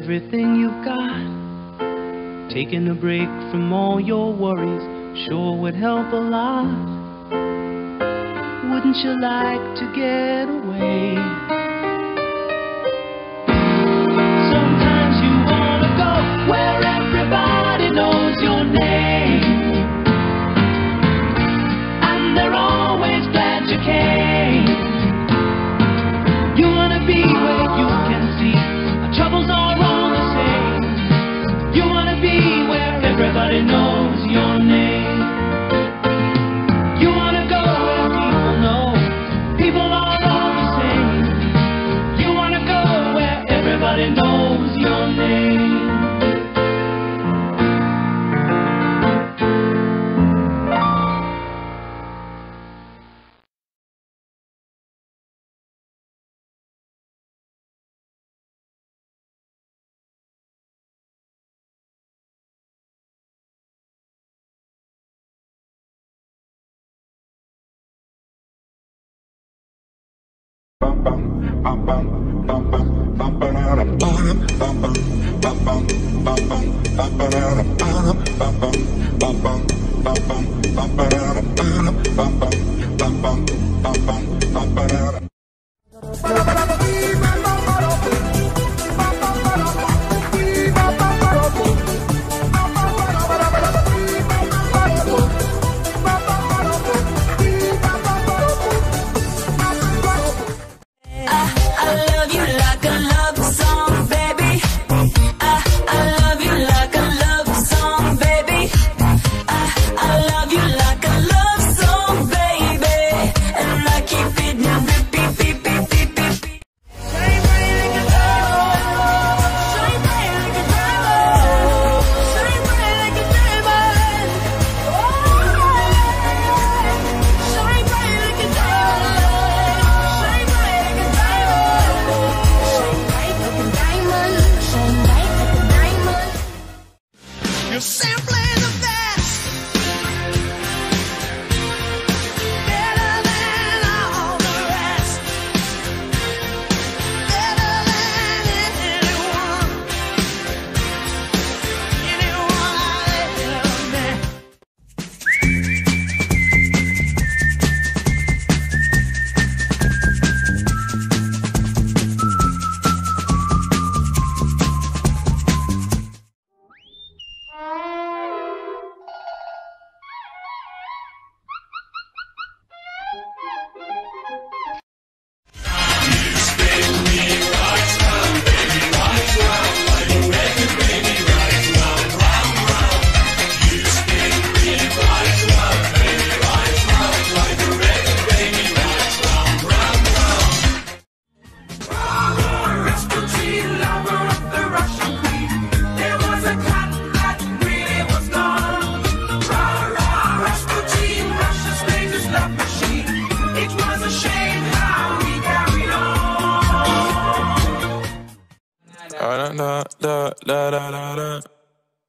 everything you've got. Taking a break from all your worries sure would help a lot. Wouldn't you like to get away? Bum bum bum bum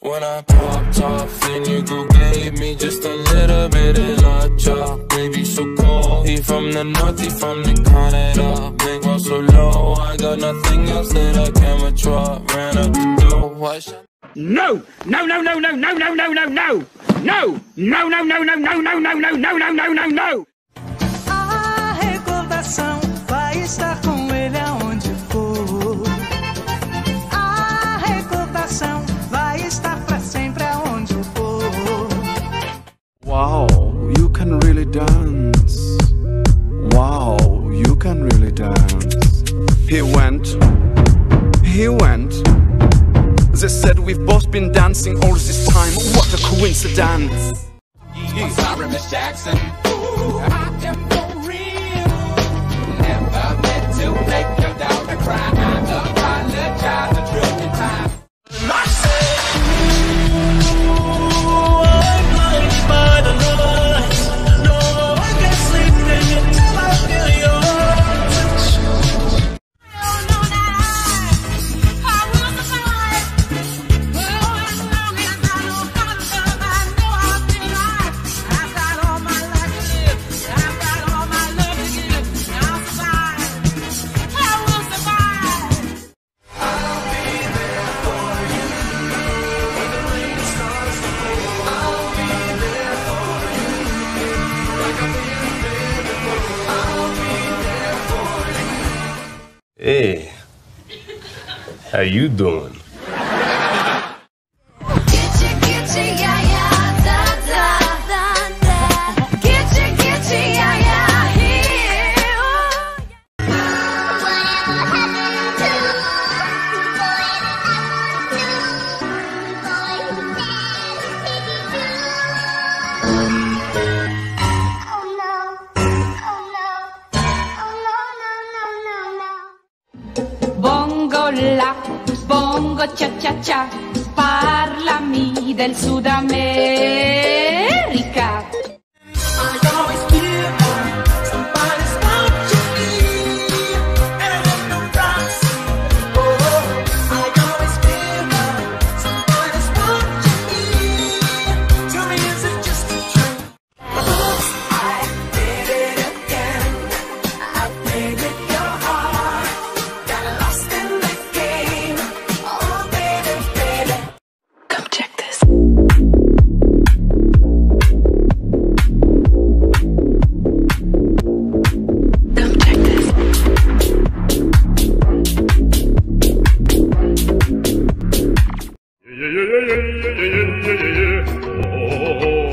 When I popped off, then you go gave me just a little bit of love chop. Baby, so cold. He from the north, he from the Canada. Make one so low, I got nothing else that I can withdraw. Ran up the door, I should. No! No, no, no, no, no, no, no, no, no! No! No, no, no, no, no, no, no, no, no, no, no, no, no! to dance. How you doing? bongo cha cha cha, parlami del Sud America. yeah, yeah, yeah, yeah. Oh, oh, oh.